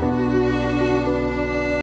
Thank you.